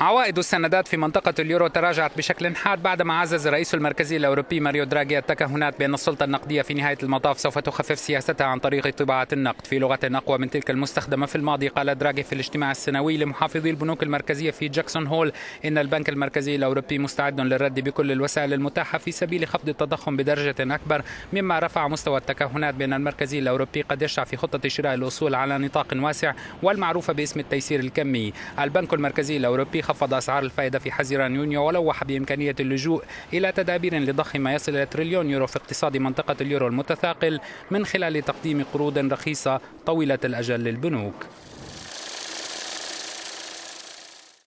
عوائد السندات في منطقة اليورو تراجعت بشكل حاد بعدما عزز الرئيس المركزي الأوروبي ماريو دراغي التكهنات بأن السلطة النقدية في نهاية المطاف سوف تخفف سياستها عن طريق طباعة النقد. في لغة أقوى من تلك المستخدمة في الماضي قال دراغي في الاجتماع السنوي لمحافظي البنوك المركزية في جاكسون هول إن البنك المركزي الأوروبي مستعد للرد بكل الوسائل المتاحة في سبيل خفض التضخم بدرجة أكبر مما رفع مستوى التكهنات بأن المركزي الأوروبي قد يشرع في خطة شراء الأصول على نطاق واسع والمعروفة باسم التيسير الكمي. البنك المركزي الأوروبي خفض أسعار الفائدة في حزيران يونيو ولوح بإمكانية اللجوء إلى تدابير لضخ ما يصل إلى تريليون يورو في اقتصاد منطقة اليورو المتثاقل من خلال تقديم قروض رخيصة طويلة الأجل للبنوك.